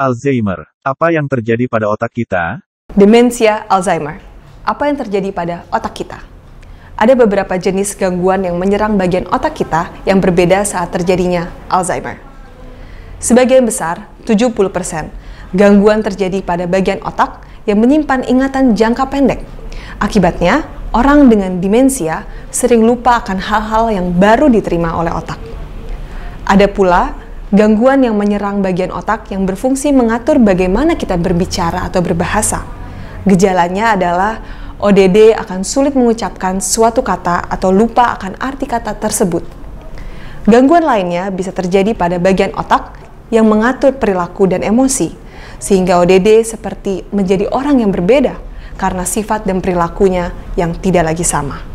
Alzheimer. Apa yang terjadi pada otak kita? Demensia Alzheimer. Apa yang terjadi pada otak kita? Ada beberapa jenis gangguan yang menyerang bagian otak kita yang berbeda saat terjadinya Alzheimer. Sebagian besar, 70%, gangguan terjadi pada bagian otak yang menyimpan ingatan jangka pendek. Akibatnya, orang dengan demensia sering lupa akan hal-hal yang baru diterima oleh otak. Ada pula gangguan yang menyerang bagian otak yang berfungsi mengatur bagaimana kita berbicara atau berbahasa. Gejalanya adalah ODD akan sulit mengucapkan suatu kata atau lupa akan arti kata tersebut. Gangguan lainnya bisa terjadi pada bagian otak yang mengatur perilaku dan emosi, sehingga ODD seperti menjadi orang yang berbeda karena sifat dan perilakunya yang tidak lagi sama.